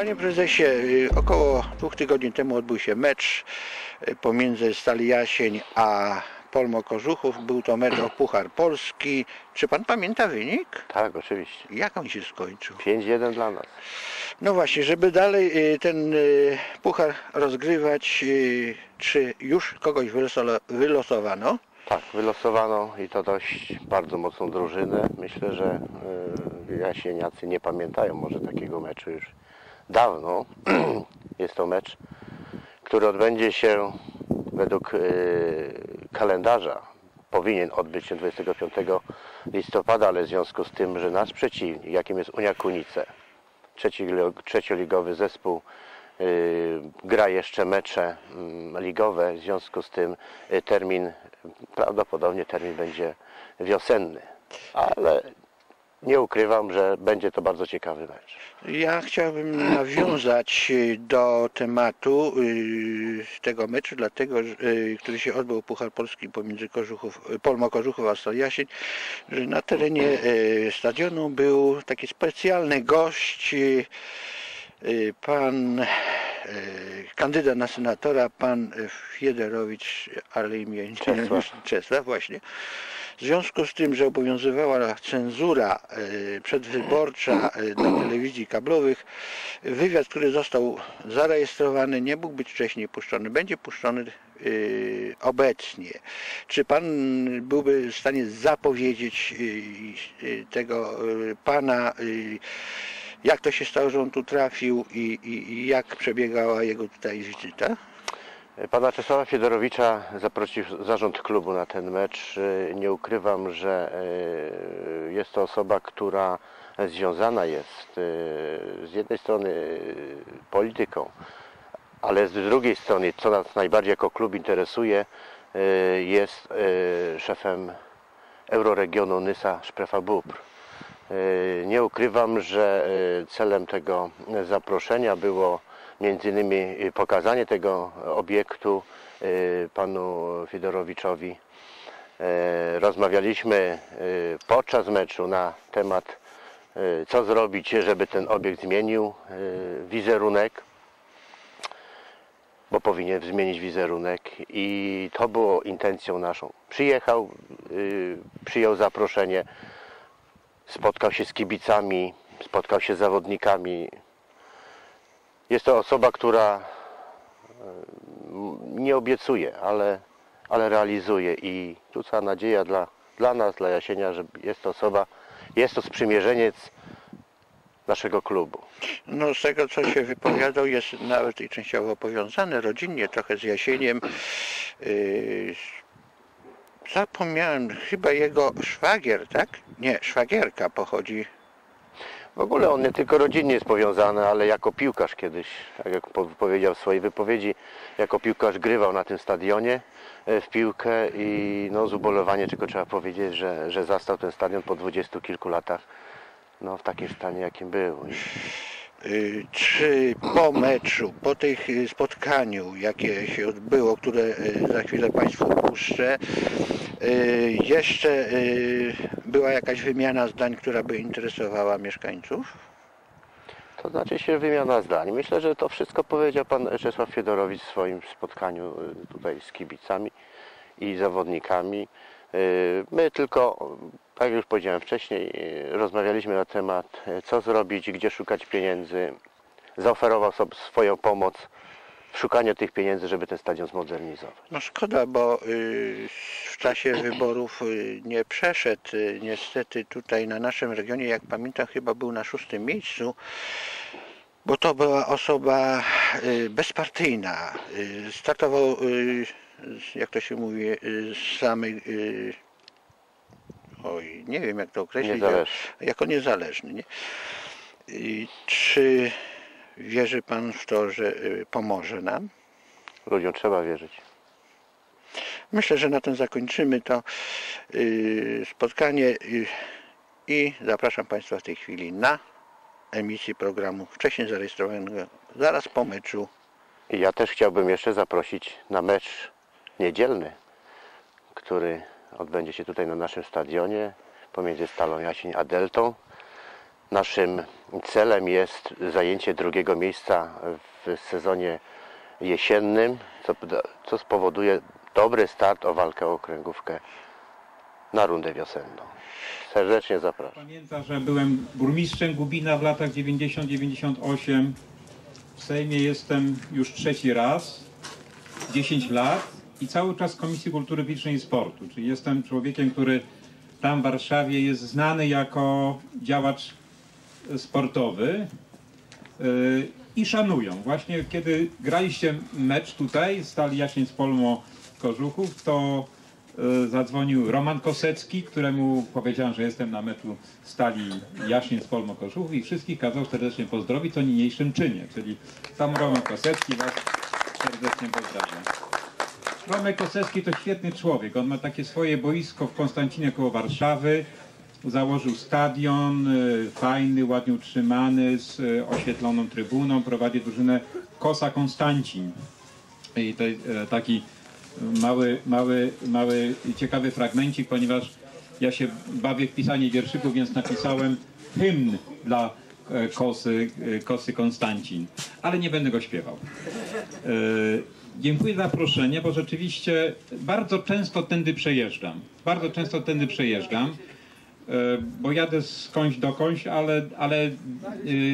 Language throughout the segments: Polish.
Panie prezesie, y, około dwóch tygodni temu odbył się mecz y, pomiędzy Stali Jasień a Polmo Kożuchów. Był to mecz o Puchar Polski. Czy pan pamięta wynik? Tak, oczywiście. Jak on się skończył? 5-1 dla nas. No właśnie, żeby dalej y, ten puchar rozgrywać, czy już kogoś wyloso- wylosowano? Tak, wylosowano i to dość bardzo mocną drużynę. Myślę, że jasieniacy nie pamiętają może takiego meczu już dawno. Jest to mecz, który odbędzie się według y, kalendarza. Powinien odbyć się 25 listopada, ale w związku z tym, że nasz przeciwnik, jakim jest Unia Kunice, trzeci, trzecioligowy zespół, y, gra jeszcze mecze mm, ligowe, w związku z tym y, termin, prawdopodobnie termin będzie wiosenny, ale nie ukrywam, że będzie to bardzo ciekawy mecz. Ja chciałbym nawiązać y, do tematu y, tego meczu, dlatego, y, który się odbył Puchar Polski pomiędzy Kożuchów, Polmo Kożuchów a Stal Jasień, że na terenie stadionu był taki specjalny gość, pan kandydat na senatora, pan Fiederowicz, ale imię Czesław. Czesław właśnie. W związku z tym, że obowiązywała cenzura e, przedwyborcza e, dla telewizji kablowych, wywiad, który został zarejestrowany, nie mógł być wcześniej puszczony. Będzie puszczony e, obecnie. Czy pan byłby w stanie zapowiedzieć tego pana, jak to się stało, że on tu trafił i, i, i jak przebiegała jego tutaj wizyta? Pana Czesława Fiedorowicza zaprosił zarząd klubu na ten mecz. Nie ukrywam, że y, jest to osoba, która związana jest y, z jednej strony polityką, ale z drugiej strony, co nas najbardziej jako klub interesuje, y, jest szefem Euroregionu Nysa Szprefa Bóbr. Nie ukrywam, że celem tego zaproszenia było między innymi pokazanie tego obiektu y, panu Fidorowiczowi. Y, Rozmawialiśmy y, podczas meczu na temat y, co zrobić, żeby ten obiekt zmienił y, wizerunek, bo powinien zmienić wizerunek i to było intencją naszą. Przyjechał, y, przyjął zaproszenie, spotkał się z kibicami, spotkał się z zawodnikami, jest to osoba, która e, nie obiecuje, ale, ale realizuje i tu cała nadzieja dla, dla nas, dla Jasienia, że jest to osoba, jest to sprzymierzeniec naszego klubu. No z tego co się wypowiadał jest nawet i częściowo powiązany rodzinnie trochę z Jasieniem. Yy, zapomniałem, chyba jego szwagier, tak? Nie, szwagierka pochodzi. W ogóle on nie tylko rodzinnie jest powiązany, ale jako piłkarz kiedyś, tak jak po- powiedział w swojej wypowiedzi, jako piłkarz grywał na tym stadionie e, w piłkę i no z ubolewaniem tylko trzeba powiedzieć, że, że zastał ten stadion po dwudziestu kilku latach no, w takim stanie jakim był. Czy po meczu, po tych yy, spotkaniu, jakie się odbyło, które yy, za chwilę Państwu puszczę, jeszcze była jakaś wymiana zdań, która by interesowała mieszkańców? To znaczy się wymiana zdań. Myślę, że to wszystko powiedział pan Czesław Fiedorowicz w swoim spotkaniu y, tutaj z kibicami i zawodnikami. Y, My tylko, tak już powiedziałem wcześniej, y, rozmawialiśmy na temat, y, co zrobić, gdzie szukać pieniędzy. Zaoferował sobie swoją pomoc w szukaniu tych pieniędzy, żeby ten stadion zmodernizować. No szkoda, bo w czasie wyborów nie przeszedł. Niestety tutaj na naszym regionie, jak pamiętam, chyba był na szóstym miejscu, bo to była osoba bezpartyjna. Startował, jak to się mówi, y, z samej... y, Oj, nie wiem jak to określić. Niezależny. Jako niezależny. Nie? I Czy wierzy Pan w to, że y, pomoże nam? Ludziom trzeba wierzyć. Myślę, że na tym zakończymy to spotkanie i zapraszam Państwa w tej chwili na emisję programu wcześniej zarejestrowanego zaraz po meczu. I ja też chciałbym jeszcze zaprosić na mecz niedzielny, który odbędzie się tutaj na naszym stadionie pomiędzy Stalą Jasień a Deltą. Naszym celem jest zajęcie drugiego miejsca w sezonie jesiennym, co, co spowoduje dobry start o walkę o okręgówkę na rundę wiosenną. Serdecznie zapraszam. Pamięta, że byłem burmistrzem Gubina w latach 90-98. W Sejmie jestem już trzeci raz, 10 lat i cały czas Komisji Kultury Fizycznej i Sportu. Czyli jestem człowiekiem, który tam w Warszawie jest znany jako działacz sportowy yy, i szanują. Właśnie kiedy graliście mecz tutaj, stali z Polmo Kożuchów, to yy, zadzwonił Roman Kosecki, któremu powiedziałem, że jestem na meczu stali z Polmo Kożuchów i wszystkich kazał serdecznie pozdrowić o niniejszym czynie. Czyli sam Roman Kosecki was serdecznie pozdrawiam. Romek Kosecki to świetny człowiek. On ma takie swoje boisko w Konstancinie koło Warszawy. Założył stadion, y, fajny, ładnie utrzymany, z y, oświetloną trybuną. Prowadzi drużynę Kosa Konstancin. I to jest e, taki mały, mały, mały, ciekawy fragmencik, ponieważ ja się bawię w pisanie wierszyków, więc napisałem hymn dla e, Kosy, e, Kosy Konstancin. Ale nie będę go śpiewał. Dziękuję za zaproszenie, bo rzeczywiście bardzo często tędy przejeżdżam. Bardzo często tędy przejeżdżam, e, bo jadę skądś dokądś, ale, ale e,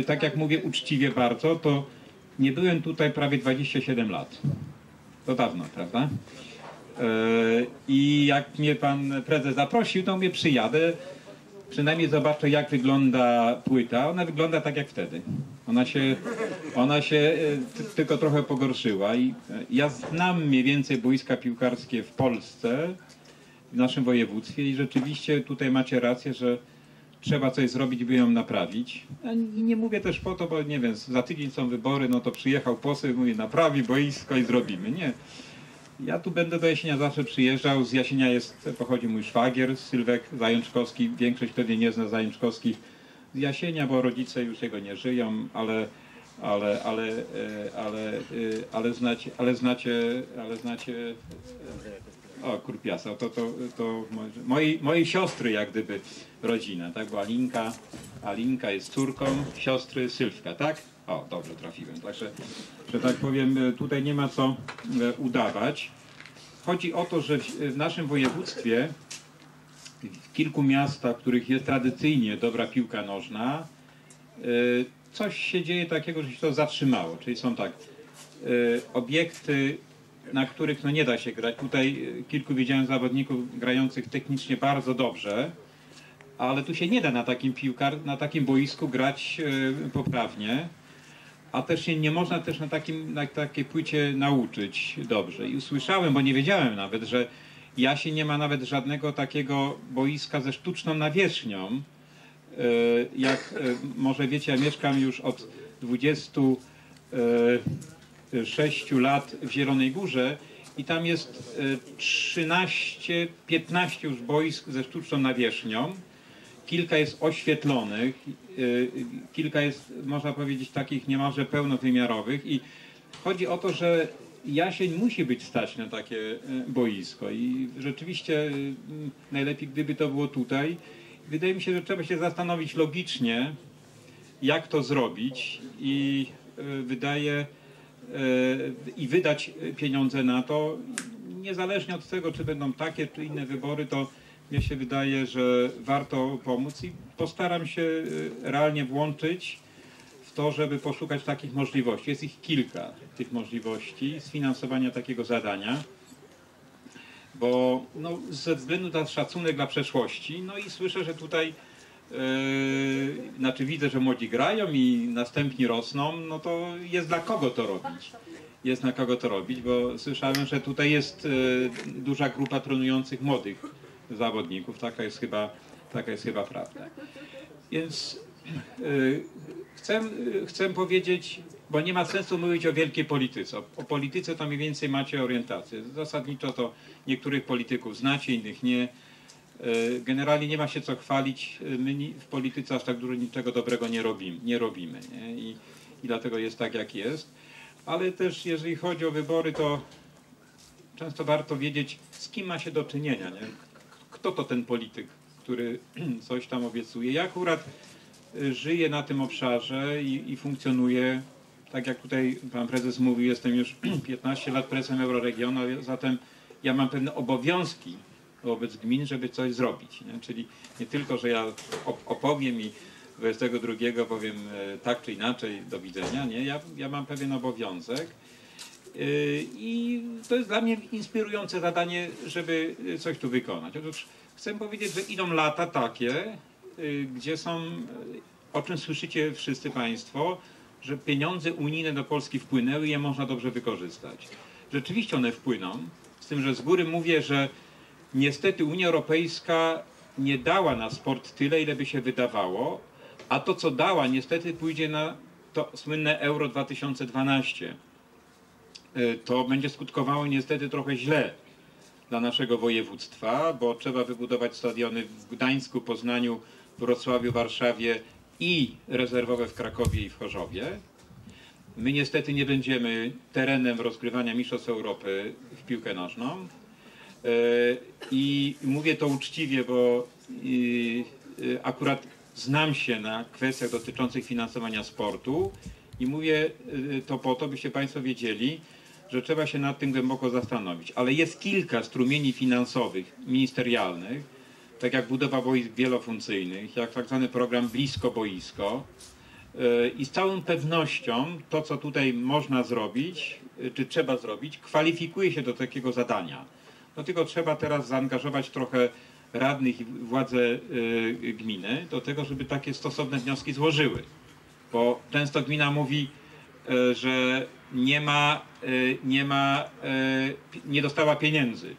tak jak mówię uczciwie bardzo, to nie byłem tutaj prawie 27 lat. To dawno, prawda? E, I jak mnie pan prezes zaprosił, to mnie przyjadę. Przynajmniej zobaczę, jak wygląda płyta. Ona wygląda tak jak wtedy. Ona się, ona się e, ty- tylko trochę pogorszyła. I e, ja znam mniej więcej boiska piłkarskie w Polsce, w naszym województwie i rzeczywiście tutaj macie rację, że trzeba coś zrobić, by ją naprawić. Ja nie nie mówię też po to, bo nie wiem, za tydzień są wybory, no to przyjechał poseł i mówi naprawi boisko i zrobimy. Nie. Ja tu będę do Jasienia zawsze przyjeżdżał. Z Jasienia jest, pochodzi mój szwagier, Sylwek Zajączkowski. Większość pewnie nie zna Zajączkowskich Jasienia, bo rodzice już jego nie żyją, ale, ale, ale, e, ale, e, ale znacie, ale znacie, ale znacie o, Kurpiasa, to, to, to mojej, mojej siostry jak gdyby rodzina, tak? Bo Alinka, Alinka jest córką siostry Sylwka, tak? O, dobrze trafiłem. Także, że tak powiem, e, tutaj nie ma co e, udawać. Chodzi o to, że w naszym województwie, w kilku miastach, w których jest tradycyjnie dobra piłka nożna, e, coś się dzieje takiego, że się to zatrzymało. Czyli są tak, e, obiekty, na których no nie da się grać. Tutaj e, kilku widziałem zawodników grających technicznie bardzo dobrze, ale tu się nie da na takim piłkar, na takim boisku grać poprawnie. A też się nie można też na, takim, na takiej płycie nauczyć dobrze. I usłyszałem, bo nie wiedziałem nawet, że Jasie nie ma nawet żadnego takiego boiska ze sztuczną nawierzchnią. E, Jak e, może wiecie, ja mieszkam już od 26 lat w Zielonej Górze i tam jest e, 13-15 już boisk ze sztuczną nawierzchnią. Kilka jest oświetlonych, kilka jest, można powiedzieć, takich niemalże pełnowymiarowych i chodzi o to, że Jasień musi być stać na takie y, boisko i rzeczywiście y, najlepiej gdyby to było tutaj. Wydaje mi się, że trzeba się zastanowić logicznie, jak to zrobić i y, wydaje i wydać pieniądze na to, niezależnie od tego, czy będą takie, czy inne wybory, to mnie się wydaje, że warto pomóc i postaram się realnie włączyć to, żeby poszukać takich możliwości. Jest ich kilka, tych możliwości sfinansowania takiego zadania, bo no, ze względu na szacunek dla przeszłości, no i słyszę, że tutaj Yy, znaczy widzę, że młodzi grają i następni rosną, no to jest dla kogo to robić. Jest na kogo to robić, bo słyszałem, że tutaj jest yy, duża grupa trenujących młodych zawodników. Taka jest chyba, taka jest chyba prawda. Więc chcę, yy, chcę powiedzieć, bo nie ma sensu mówić o wielkiej polityce. O, polityce to mniej więcej macie orientację. Zasadniczo to niektórych polityków znacie, innych nie. E, Generalnie nie ma się co chwalić. My w polityce aż tak dużo niczego dobrego nie robimy. Nie robimy nie? I, I dlatego jest tak, jak jest. Ale też jeżeli chodzi o wybory, to często warto wiedzieć, z kim ma się do czynienia. Nie? Kto to ten polityk, który coś tam obiecuje. Ja akurat y, żyje na tym obszarze i, i funkcjonuje. Tak jak tutaj pan prezes mówił, jestem już 15 lat prezesem Euroregionu, zatem ja mam pewne obowiązki wobec gmin, żeby coś zrobić. Nie? Czyli nie tylko, że ja op- opowiem i 22 powiem e, tak czy inaczej, do widzenia, nie? Ja, ja mam pewien obowiązek. Yy, I to jest dla mnie inspirujące zadanie, żeby y, coś tu wykonać. Otóż chcę powiedzieć, że idą lata takie, gdzie są, y, o czym słyszycie wszyscy Państwo, że pieniądze unijne do Polski wpłynęły i je można dobrze wykorzystać. Rzeczywiście one wpłyną, z tym, że z góry mówię, że niestety Unia Europejska nie dała na sport tyle, ile by się wydawało, a to, co dała, niestety pójdzie na to słynne Euro 2012 y, to będzie skutkowało niestety trochę źle dla naszego województwa, bo trzeba wybudować stadiony w Gdańsku, Poznaniu, Wrocławiu, Warszawie i rezerwowe w Krakowie i w Chorzowie. My niestety nie będziemy terenem rozgrywania Mistrzostw Europy w piłkę nożną. E, I mówię to uczciwie, bo y, akurat znam się na kwestiach dotyczących finansowania sportu i mówię y, to po to, byście Państwo wiedzieli, że trzeba się nad tym głęboko zastanowić. Ale jest kilka strumieni finansowych, ministerialnych, tak jak budowa boisk wielofunkcyjnych, jak tak zwany program Blisko Boisko. Y, I z całą pewnością to, co tutaj można zrobić, y, czy trzeba zrobić, kwalifikuje się do takiego zadania. No tylko trzeba teraz zaangażować trochę radnych i władze y, gminy do tego, żeby takie stosowne wnioski złożyły. Bo często gmina mówi, że nie ma, nie ma, nie dostała pieniędzy.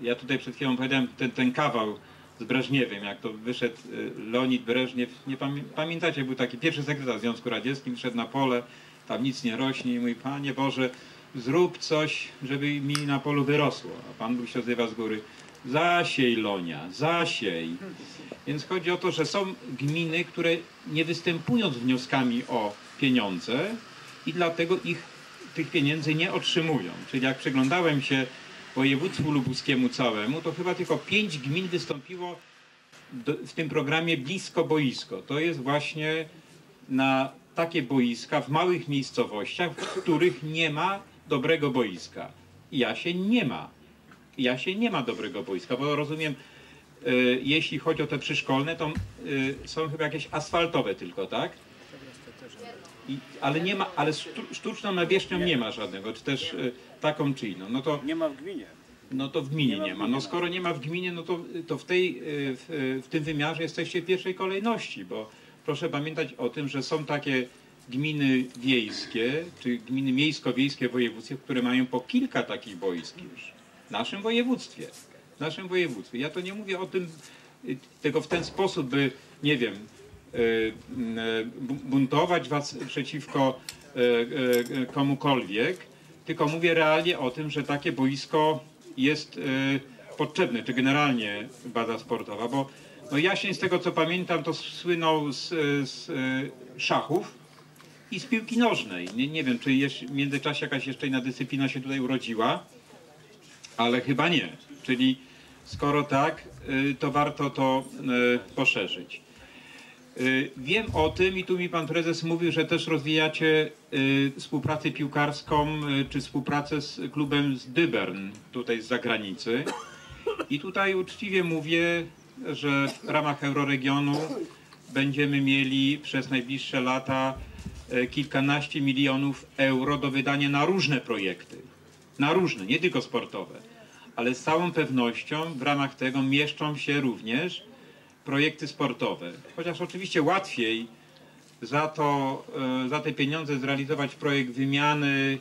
Ja tutaj przed chwilą powiedziałem ten, ten kawał z Breżniewem, jak to wyszedł y, Leonid Breżniew, nie pamię, pamiętacie, był taki pierwszy sekretarz Związku Radzieckim, wyszedł na pole, tam nic nie rośnie i mówi, Panie Boże, zrób coś, żeby mi na polu wyrosło. A Pan Bóg się odzywa z góry, zasiej Lonia, zasiej. Więc chodzi o to, że są gminy, które nie występują z wnioskami o pieniądze i dlatego ich tych pieniędzy nie otrzymują. Czyli jak przyglądałem się województwu lubuskiemu całemu, to chyba tylko pięć gmin wystąpiło do, w tym programie blisko boisko. To jest właśnie na takie boiska w małych miejscowościach, w których nie ma dobrego boiska. Ja się nie ma. Ja się nie ma dobrego boiska, bo rozumiem, y, jeśli chodzi o te przyszkolne, to y, są chyba jakieś asfaltowe tylko, tak? I, ale nie ma, ale sztu- sztuczną nawierzchnią nie ma żadnego, czy też y, taką czy inną. No to Nie ma w gminie. no to w gminie nie ma. No skoro nie ma w gminie, no to, to w, tej, y, w, y, w tym wymiarze jesteście w pierwszej kolejności, bo proszę pamiętać o tym, że są takie gminy wiejskie, czy gminy miejsko-wiejskie w województwie, które mają po kilka takich boisk już. W naszym województwie. W naszym województwie. Ja to nie mówię o tym, tego w ten sposób, by, nie wiem, buntować was przeciwko y, y, y, komukolwiek, tylko mówię realnie o tym, że takie boisko jest y, potrzebne, czy generalnie baza sportowa, bo no Jasień z tego co pamiętam to słynął z, y, z y, szachów i z piłki nożnej. Nie, nie wiem, czy w międzyczasie jakaś jeszcze inna dyscyplina się tutaj urodziła, ale chyba nie. Czyli skoro tak, y, to warto to y, poszerzyć. Y, Wiem o tym i tu mi pan prezes mówił, że też rozwijacie y, współpracę piłkarską y, czy współpracę z klubem z Dybern tutaj z zagranicy. I tutaj uczciwie mówię, że w ramach Euroregionu będziemy mieli przez najbliższe lata kilkanaście milionów euro do wydania na różne projekty. Na różne, nie tylko sportowe. Ale z całą pewnością w ramach tego mieszczą się również projekty sportowe. Chociaż oczywiście łatwiej za to, e, za te pieniądze zrealizować projekt wymiany,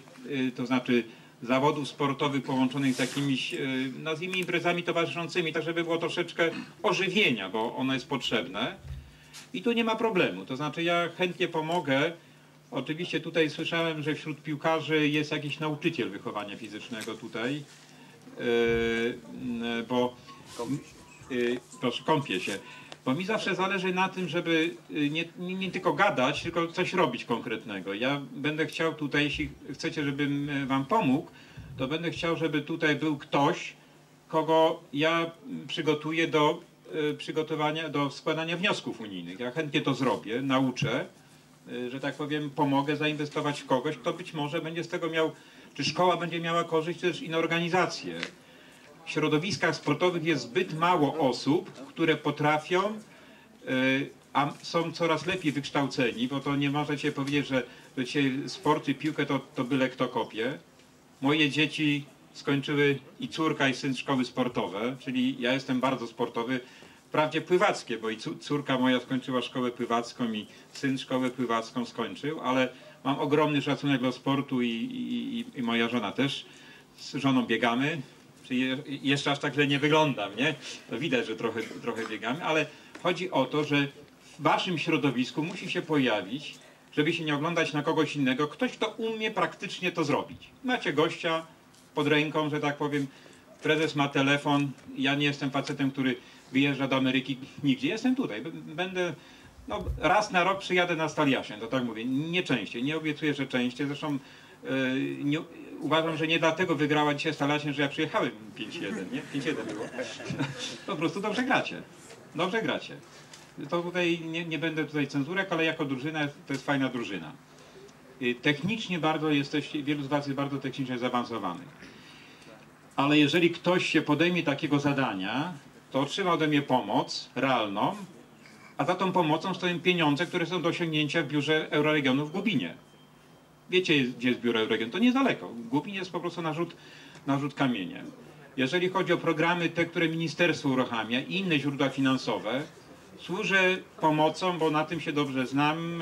e, to znaczy zawodów sportowych połączonych z jakimiś, e, nazwijmy imprezami towarzyszącymi, tak żeby było troszeczkę ożywienia, bo ono jest potrzebne. I tu nie ma problemu. To znaczy ja chętnie pomogę. Oczywiście tutaj słyszałem, że wśród piłkarzy jest jakiś nauczyciel wychowania fizycznego tutaj, bo proszę, kąpię się. Bo mi zawsze zależy na tym, żeby yy, nie, nie, nie tylko gadać, tylko coś robić konkretnego. Ja będę chciał tutaj, jeśli chcecie, żebym yy, wam pomógł, to będę chciał, żeby tutaj był ktoś, kogo ja przygotuję do e, przygotowania, do składania wniosków unijnych. Ja chętnie to zrobię, nauczę, e, że tak powiem, pomogę zainwestować w kogoś, kto być może będzie z tego miał, czy szkoła będzie miała korzyść, czy też inne organizacje. W środowiskach sportowych jest zbyt mało osób, które potrafią, e, a są coraz lepiej wykształceni, bo to nie możecie powiedzieć, że dzisiaj sporty, piłkę to, to byle kto kopie. Moje dzieci skończyły i córka i syn szkoły sportowe, czyli ja jestem bardzo sportowy, wprawdzie pływackie, bo i córka moja skończyła szkołę pływacką i syn szkołę pływacką skończył, ale mam ogromny szacunek do sportu i, i, i- moja żona też. Z żoną biegamy, jeszcze aż tak źle nie wyglądam, nie? To widać, że trochę, trochę biegamy, ale chodzi o to, że w waszym środowisku musi się pojawić, żeby się nie oglądać na kogoś innego, ktoś, kto umie praktycznie to zrobić. Macie gościa pod ręką, że tak powiem, prezes ma telefon, ja nie jestem facetem, który wyjeżdża do Ameryki nigdzie, jestem tutaj, będę, no raz na rok przyjadę na Staliaszyn, to tak mówię, nie częściej, nie obiecuję, że częściej, zresztą nie, uważam, że nie dlatego wygrała dzisiaj Staliaszyn, że ja przyjechałem 5-1, nie? 5-1 było. po prostu dobrze gracie, dobrze gracie. To tutaj nie, nie będę tutaj cenzurek, ale jako drużyna to jest fajna drużyna. Y, Technicznie bardzo jesteście, wielu z Was jest bardzo technicznie zaawansowanych. Ale jeżeli ktoś się podejmie takiego zadania, to otrzyma ode mnie pomoc realną, a za tą pomocą stoją pieniądze, które są do osiągnięcia w biurze Euroregionu w Gubinie. Wiecie, gdzie jest biuro Euroregionu? To niedaleko. Gubin jest po prostu narzut, narzut kamieniem. Jeżeli chodzi o programy, te, które ministerstwo uruchamia i inne źródła finansowe, służę pomocą, bo na tym się dobrze znam.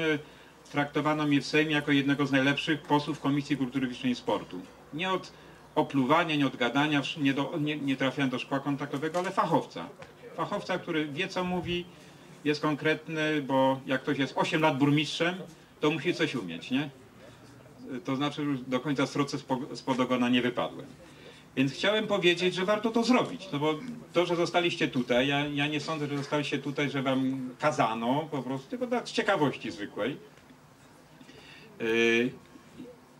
Traktowano mnie w Sejmie jako jednego z najlepszych posłów Komisji Kultury Fizycznej i Sportu. Nie od opluwania, nie od gadania, nie, do, nie, nie trafiałem do szkła kontaktowego, ale fachowca. Fachowca, który wie co mówi, jest konkretny, bo jak ktoś jest 8 lat burmistrzem, to musi coś umieć, nie? To znaczy, już do końca stroce spo- spod ogona nie wypadłem. Więc chciałem powiedzieć, że warto to zrobić, no bo to, że zostaliście tutaj, ja, ja nie sądzę, że zostaliście tutaj, że wam kazano po prostu, tylko tak z ciekawości zwykłej. Yy,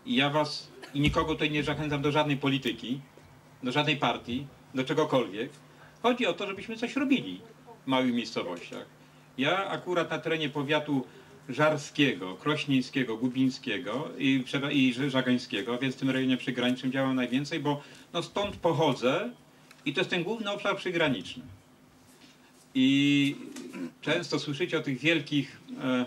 ja was i nikogo tutaj nie zachęcam do żadnej polityki, do żadnej partii, do czegokolwiek. Chodzi o to, żebyśmy coś robili w małych miejscowościach. Ja akurat na terenie powiatu Żarskiego, Krośnieńskiego, Gubińskiego i, i Żagańskiego, więc w tym rejonie przygranicznym działam najwięcej, bo no stąd pochodzę i to jest ten główny obszar przygraniczny. I często słyszycie o tych wielkich e,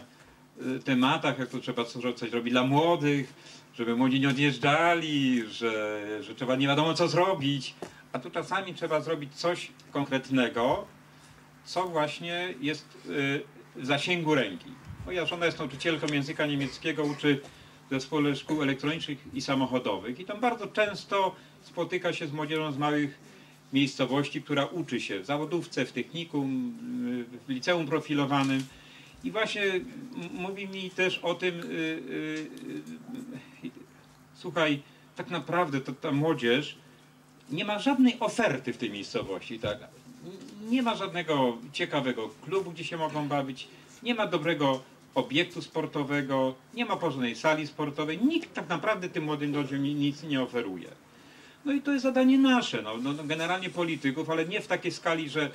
e, tematach, jak to trzeba coś robić dla młodych, żeby młodzi nie odjeżdżali, że, że trzeba nie wiadomo co zrobić, a tu czasami trzeba zrobić coś konkretnego, co właśnie jest y, w zasięgu ręki. Moja żona jest nauczycielką języka niemieckiego, uczy w zespole szkół elektronicznych i samochodowych i tam bardzo często spotyka się z młodzieżą z małych miejscowości, która uczy się w zawodówce, w technikum, y, w liceum profilowanym i właśnie mówi mi też o tym, y, y, y, słuchaj, tak naprawdę to ta młodzież nie ma żadnej oferty w tej miejscowości, tak? Nie ma żadnego ciekawego klubu, gdzie się mogą bawić, nie ma dobrego obiektu sportowego, nie ma porządnej sali sportowej, nikt tak naprawdę tym młodym ludziom ni- nic nie oferuje. No i to jest zadanie nasze, no, no, no generalnie polityków, ale nie w takiej skali, że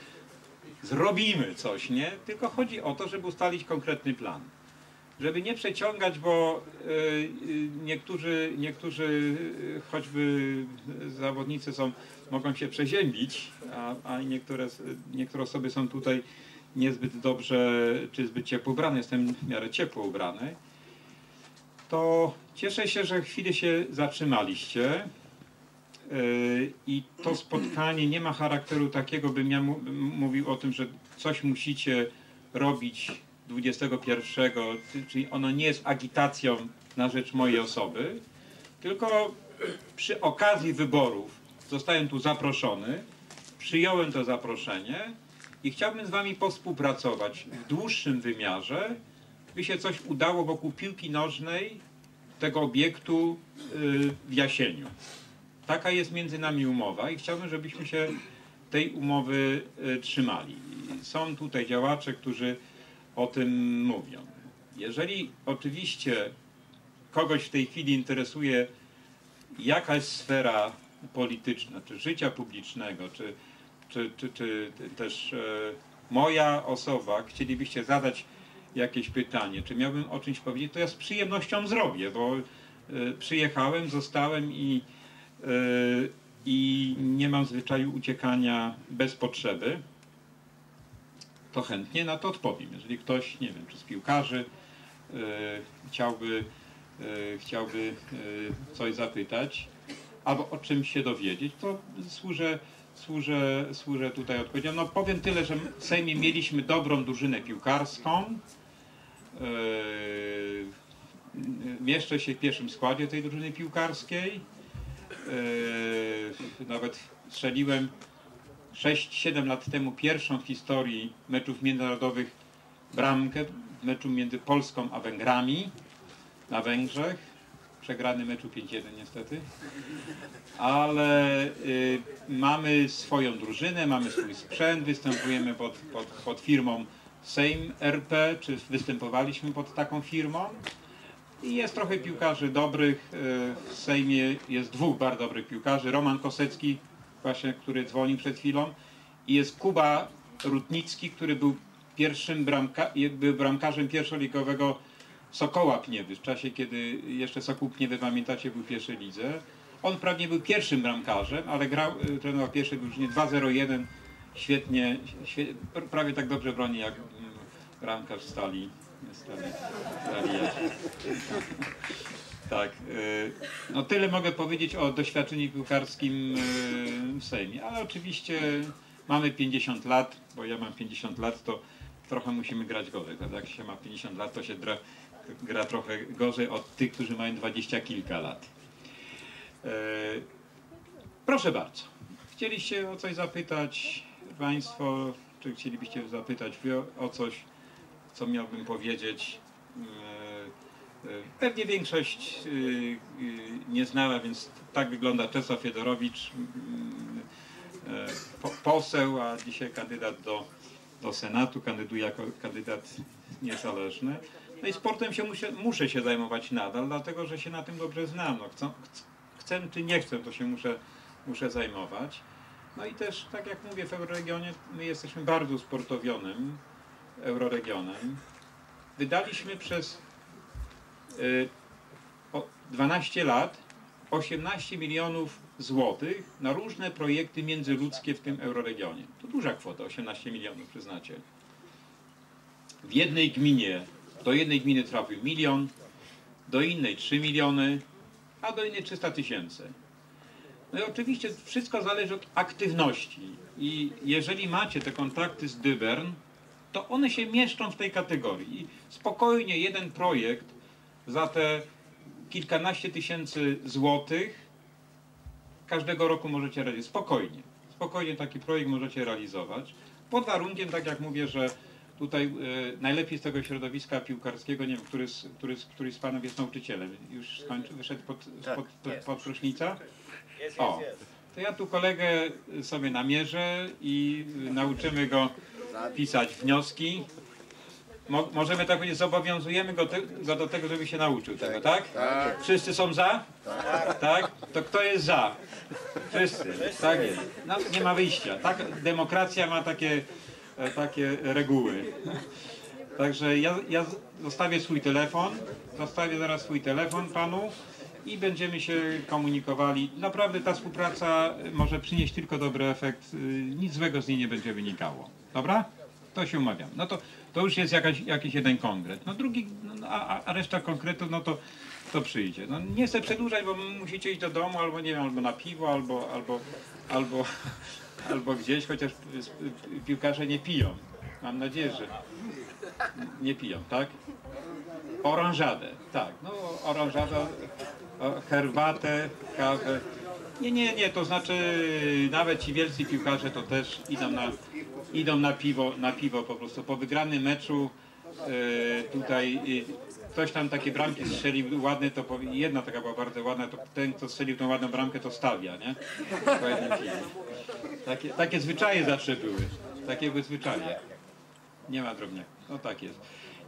zrobimy coś, nie? Tylko chodzi o to, żeby ustalić konkretny plan. Żeby nie przeciągać, bo y, y, niektórzy, niektórzy y, choćby zawodnicy są, mogą się przeziębić, a, a niektóre, niektóre osoby są tutaj niezbyt dobrze czy zbyt ciepło ubrane. Jestem w miarę ciepło ubrany. To cieszę się, że chwilę się zatrzymaliście. Yy, I to spotkanie nie ma charakteru takiego, bym ja mówił o tym, że coś musicie robić 21, czy- czyli ono nie jest agitacją na rzecz mojej osoby, tylko przy okazji wyborów zostałem tu zaproszony, przyjąłem to zaproszenie i chciałbym z Wami powspółpracować w dłuższym wymiarze, by się coś udało wokół piłki nożnej tego obiektu yy, w Jasieniu. Taka jest między nami umowa i chciałbym, żebyśmy się tej umowy y, trzymali. Są tutaj działacze, którzy o tym mówią. Jeżeli oczywiście kogoś w tej chwili interesuje jakaś sfera polityczna, czy życia publicznego, czy, czy, czy, czy też e, moja osoba, chcielibyście zadać jakieś pytanie, czy miałbym o czymś powiedzieć, to ja z przyjemnością zrobię, bo y, przyjechałem, zostałem i, y, i nie mam zwyczaju uciekania bez potrzeby, to chętnie na to odpowiem. Jeżeli ktoś, nie wiem, czy z piłkarzy chciałby, chciałby coś zapytać, albo o czymś się dowiedzieć, to służę, służę, służę tutaj odpowiedzią. No powiem tyle, że w Sejmie mieliśmy dobrą drużynę piłkarską. Yy, Mieszczę się w pierwszym składzie tej drużyny piłkarskiej. Yy, Nawet strzeliłem 6-7 lat temu pierwszą w historii meczów międzynarodowych bramkę w meczu między Polską a Węgrami na Węgrzech. Przegrany meczu 5-1 niestety. Ale y, mamy swoją drużynę, mamy swój sprzęt, występujemy pod, pod, pod firmą Sejm RP, czy występowaliśmy pod taką firmą. I jest trochę piłkarzy dobrych. y, W Sejmie jest dwóch bardzo dobrych piłkarzy. Roman Kosecki, właśnie, który dzwonił przed chwilą. I jest Kuba Rutnicki, który był pierwszym bramka, był bramkarzem pierwszoligowego Sokoła Pniewy, w czasie kiedy jeszcze Sokół Pniewy, pamiętacie, był w pierwszej lidze. On prawie był pierwszym bramkarzem, ale grał, y, trenował w pierwszej drużynie 2-0-1, świetnie, świe, prawie tak dobrze broni jak mm, bramkarz Stali. Stali, stali. Tak. y, No tyle mogę powiedzieć o doświadczeniu piłkarskim y, w Sejmie, ale oczywiście mamy 50 lat, bo ja mam 50 lat, to trochę musimy grać gorzej. prawda? Jak się ma 50 lat, to się gra, trochę gorzej od tych, którzy mają 20 kilka lat. E, Proszę bardzo. Chcieliście o coś zapytać Państwo, czy chcielibyście zapytać o- coś, co miałbym powiedzieć? E, e, Pewnie większość nie znała, więc tak wygląda Czesław Fiedorowicz, po- poseł, a dzisiaj kandydat do, do Senatu, kandyduje jako kandydat niezależny. No i sportem się muszę, muszę się zajmować nadal, dlatego że się na tym dobrze znam. No, chcę, chcę, czy nie chcę, to się muszę, muszę zajmować. No i też, tak jak mówię, w Euroregionie my jesteśmy bardzo usportowionym euroregionem. Wydaliśmy przez y, o 12 lat 18 milionów złotych na różne projekty międzyludzkie w tym euroregionie. To duża kwota, 18 milionów, przyznacie. W jednej gminie, do jednej gminy trafił milion, do innej 3 miliony, a do innej 300 tysięcy. No i oczywiście wszystko zależy od aktywności. I jeżeli macie te kontakty z Dybern, to one się mieszczą w tej kategorii. I spokojnie jeden projekt za te kilkanaście tysięcy złotych każdego roku możecie realizować. Spokojnie. Spokojnie taki projekt możecie realizować. Pod warunkiem, tak jak mówię, że tutaj e, najlepiej z tego środowiska piłkarskiego, nie wiem, który z, który, z, który z panów jest nauczycielem. Już skończył, wyszedł pod, pod, pod, pod prusznica? O, to ja tu kolegę sobie namierzę i nauczymy go pisać wnioski. Mo, możemy tak powiedzieć, zobowiązujemy go, te, go do tego, żeby się nauczył tego, tak? Wszyscy są za? Tak. To kto jest za? Wszyscy. Tak jest. No, nie ma wyjścia. Tak, demokracja ma takie, takie reguły. Także ja, ja zostawię swój telefon, zostawię zaraz swój telefon panu i będziemy się komunikowali. Naprawdę ta współpraca może przynieść tylko dobry efekt, y, nic złego z niej nie będzie wynikało. Dobra? To się umawiam. No to, to już jest jakaś, jakiś jeden konkret. No drugi, no, a, a reszta konkretów, no to, to przyjdzie. No nie chcę przedłużać, bo musicie iść do domu, albo nie wiem, albo na piwo, albo, albo, albo, albo gdzieś, chociaż piłkarze nie piją. Mam nadzieję, że nie piją, tak? Oranżadę, tak. No oranżada, herbatę, kawę. Nie, nie, nie, to znaczy nawet ci wielcy piłkarze to też idą na, idą na piwo, na piwo po prostu. Po wygranym meczu e, tutaj e, ktoś tam takie bramki strzelił ładne, to powie, jedna taka była bardzo ładna, to ten kto strzelił tą ładną bramkę to stawia, nie? Takie, takie zwyczaje zawsze były. Takie były zwyczaje. Nie ma drobniaków. No tak jest.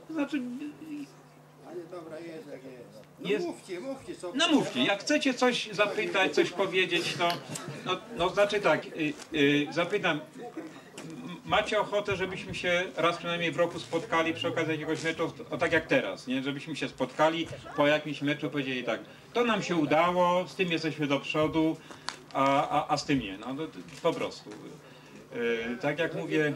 To znaczy Ale dobra jest jak jest. No Jest- mówcie, mówcie co. No mówcie, jak chcecie coś zapytać, coś powiedzieć, to no, no znaczy tak, y, y, zapytam, macie ochotę, żebyśmy się raz przynajmniej w roku spotkali przy okazji jakiegoś meczu, o tak jak teraz, nie? Żebyśmy się spotkali po jakimś meczu powiedzieli tak, to nam się udało, z tym jesteśmy do przodu, a, a, a z tym nie. No to, po prostu. Yy, tak jak mówię,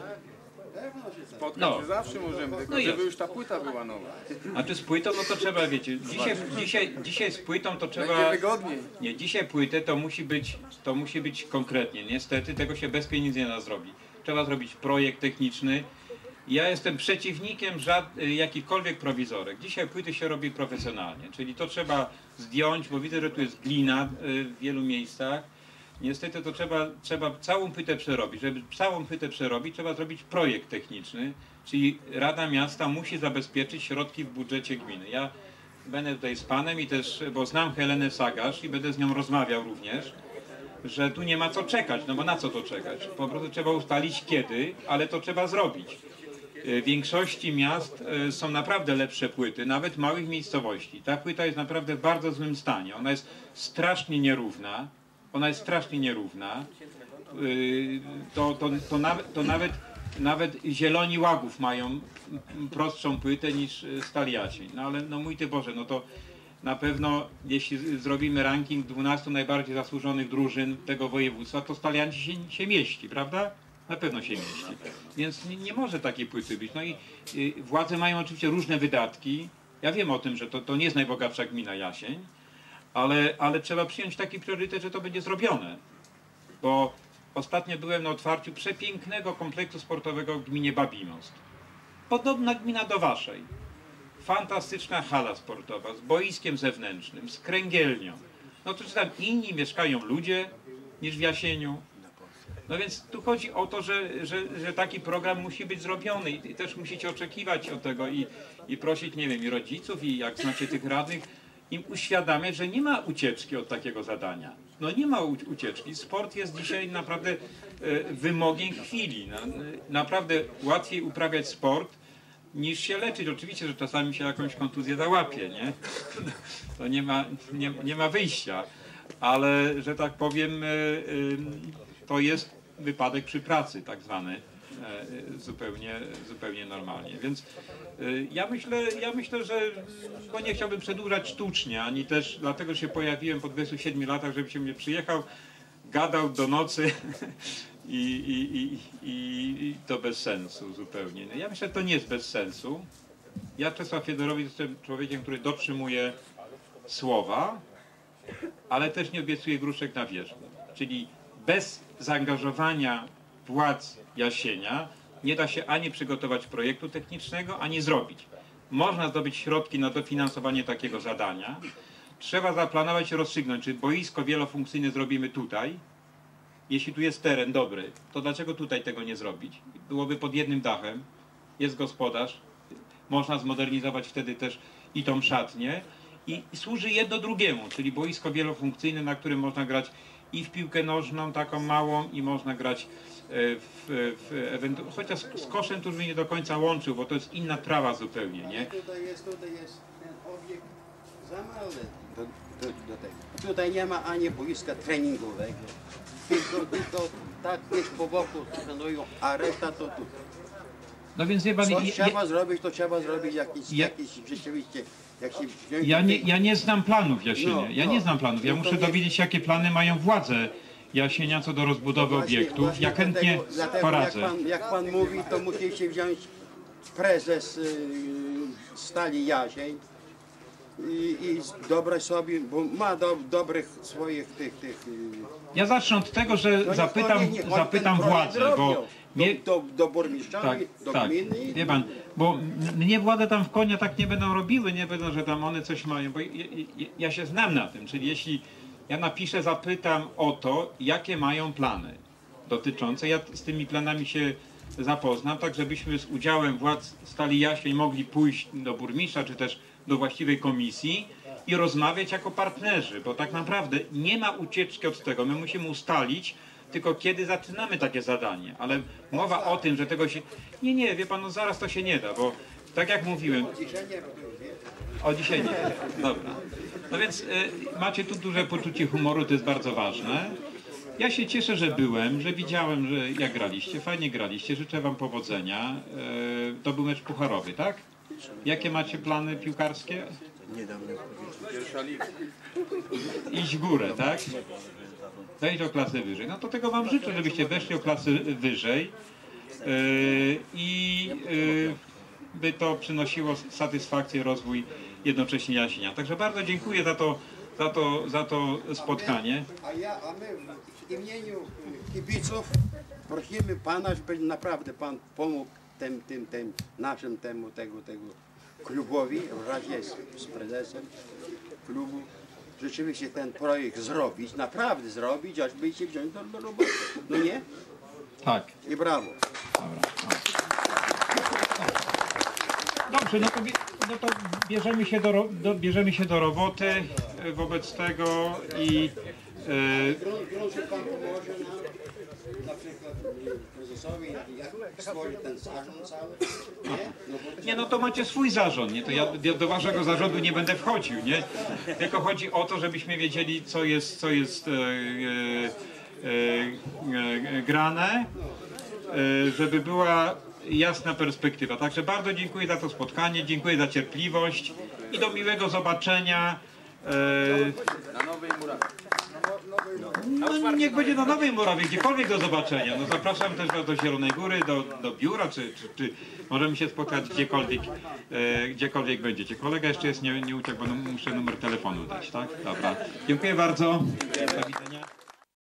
Spotkać No. zawsze możemy, tylko No żeby już ta płyta była nowa. a czy z płytą, no to trzeba, wiecie, dzisiaj, dzisiaj, dzisiaj z płytą to Będzie trzeba... wygodniej. Nie, dzisiaj płytę to musi być, to musi być konkretnie. Niestety tego się bez pieniędzy nie da zrobić. Trzeba zrobić projekt techniczny. Ja jestem przeciwnikiem jakichkolwiek prowizorek. Dzisiaj płyty się robi profesjonalnie, czyli to trzeba zdjąć, bo widzę, że tu jest glina y, w wielu miejscach. Niestety to trzeba, trzeba całą płytę przerobić. Żeby całą płytę przerobić, trzeba zrobić projekt techniczny, czyli Rada Miasta musi zabezpieczyć środki w budżecie gminy. Ja będę tutaj z panem i też, bo znam Helenę Sagarz i będę z nią rozmawiał również, że tu nie ma co czekać, no bo na co to czekać? Po prostu trzeba ustalić kiedy, ale to trzeba zrobić. W większości miast e, są naprawdę lepsze płyty, nawet małych miejscowości. Ta płyta jest naprawdę w bardzo złym stanie. Ona jest strasznie nierówna. Ona jest strasznie nierówna. Yy, To, to, to, nawet, to nawet, nawet zieloni łagów mają prostszą płytę niż Stal Jasień. No ale no mój Ty Boże, no to na pewno jeśli zrobimy ranking 12 najbardziej zasłużonych drużyn tego województwa, to Stal Jasień się, się mieści, prawda? Na pewno się mieści. Więc nie, nie może takiej płyty być. No i y, władze mają oczywiście różne wydatki. Ja wiem o tym, że to, to nie jest najbogatsza gmina Jasień, ale, ale trzeba przyjąć taki priorytet, że to będzie zrobione. Bo ostatnio byłem na otwarciu przepięknego kompleksu sportowego w gminie Babimost. Podobna gmina do waszej. Fantastyczna hala sportowa z boiskiem zewnętrznym, z kręgielnią. No to czy tam inni mieszkają ludzie niż w Jasieniu? No więc tu chodzi o to, że, że, że taki program musi być zrobiony i, też musicie oczekiwać od tego i, i prosić, nie wiem, i rodziców, i jak znacie tych radnych, im uświadamiać, że nie ma ucieczki od takiego zadania. No nie ma ucieczki. Sport jest dzisiaj naprawdę e, wymogiem chwili. No, e, naprawdę łatwiej uprawiać sport niż się leczyć. Oczywiście, że czasami się jakąś kontuzję załapie, nie? To nie ma, nie, nie ma wyjścia. Ale, że tak powiem, e, e, to jest wypadek przy pracy tak zwany. e, Zupełnie, zupełnie normalnie. Więc y, ja myślę, ja myślę, że bo nie chciałbym przedłużać sztucznie, ani też dlatego się pojawiłem po 27 latach, żeby się mnie przyjechał, gadał do nocy i, i, i, i, to bez sensu zupełnie. No ja myślę, że to nie jest bez sensu. Ja Czesław Fiedorowicz jestem człowiekiem, który dotrzymuje słowa, ale też nie obiecuje gruszek na wierzchu. Czyli bez zaangażowania władz Jasienia nie da się ani przygotować projektu technicznego, ani zrobić. Można zdobyć środki na dofinansowanie takiego zadania. Trzeba zaplanować i rozstrzygnąć, czy boisko wielofunkcyjne zrobimy tutaj. Jeśli tu jest teren dobry, to dlaczego tutaj tego nie zrobić? Byłoby pod jednym dachem, jest gospodarz, można zmodernizować wtedy też i tą szatnię i służy jedno drugiemu, czyli boisko wielofunkcyjne, na którym można grać i w piłkę nożną taką małą i można grać e, w, w ewentu- chociaż z koszem to już mnie nie do końca łączył, bo to jest inna trawa zupełnie, nie? Tutaj jest, tutaj jest ten obiekt za mały do, do, do tego. Tutaj nie ma ani boiska treningowego, tylko, tylko tak gdzieś po boku trenują, a reszta to tu. No więc wie pan, Co ja, trzeba zrobić, to trzeba zrobić jakiś, Ja- jakiś rzeczywiście, jak się wziąć ja, nie, ja nie znam planów Jasienia, No, ja no. nie znam planów, ja No muszę dowiedzieć jakie plany mają władze Jasienia co do rozbudowy Właśnie- obiektów, właśnie ja chętnie dlatego, dlatego jak, poradzę. pan, jak pan mówi, to musi się wziąć prezes y, Stali Jasień i, i dobrać sobie, bo ma do, dobrych swoich tych, tych y, Ja zacznę od tego, że no zapytam, zapytam władzę, bo mnie, do, do, burmistrza, tak, do tak, gminy. wie pan, bo mnie władze tam w konia tak nie będą robiły, nie będą, że tam one coś mają, bo ja, ja, się znam na tym, czyli jeśli ja napiszę, zapytam o to, jakie mają plany dotyczące, ja z tymi planami się zapoznam, tak żebyśmy z udziałem władz Stali Jasień mogli pójść do burmistrza, czy też do właściwej komisji i rozmawiać jako partnerzy, bo tak naprawdę nie ma ucieczki od tego. My musimy ustalić tylko kiedy zaczynamy takie zadanie, ale mowa o tym, że tego się... Nie, nie, wie pan, no zaraz to się nie da, bo tak jak mówiłem, o dzisiaj nie. Dobra. No więc y, macie tu duże poczucie humoru, to jest bardzo ważne. Ja się cieszę, że byłem, że widziałem, że jak graliście, fajnie graliście, życzę wam powodzenia. E, To był mecz pucharowy, tak? Jakie macie plany piłkarskie? Pierwsza liga. Iść w górę, tak? Wejść o klasę wyżej. No to tego wam życzę, żebyście weszli o klasę wyżej e, i e, by to przynosiło satysfakcję, rozwój jednocześnie Jasienia. Także bardzo dziękuję za to, za to, za to spotkanie. A ja, a my w imieniu kibiców prosimy Pana, żeby naprawdę Pan pomógł tym, tym, tym naszym temu, tego, tego klubowi, raz jest z prezesem klubu, rzeczywiście ten projekt zrobić, naprawdę zrobić, aż by się wziąć do, do roboty. No nie? Tak. I brawo. Dobrze, no to, no to bierzemy, się do, do, bierzemy się do roboty e, wobec tego i e, nie? No no to macie swój zarząd, nie? To ja, ja do waszego zarządu nie będę wchodził, nie? Tylko chodzi o to, żebyśmy wiedzieli co jest, co jest e, e, e, e, grane, e, żeby była jasna perspektywa. Także bardzo dziękuję za to spotkanie, dziękuję za cierpliwość i do miłego zobaczenia. E, Na Nowej Murawie. No, niech będzie na Nowej Murawie, gdziekolwiek do zobaczenia. No, zapraszam też do, do Zielonej Góry, do, do biura, czy, czy, czy możemy się spotkać gdziekolwiek, e, gdziekolwiek będziecie. Kolega jeszcze jest, nie, nie uciekł, bo no, muszę numer telefonu dać, tak? Dobra. Dziękuję bardzo. Do widzenia.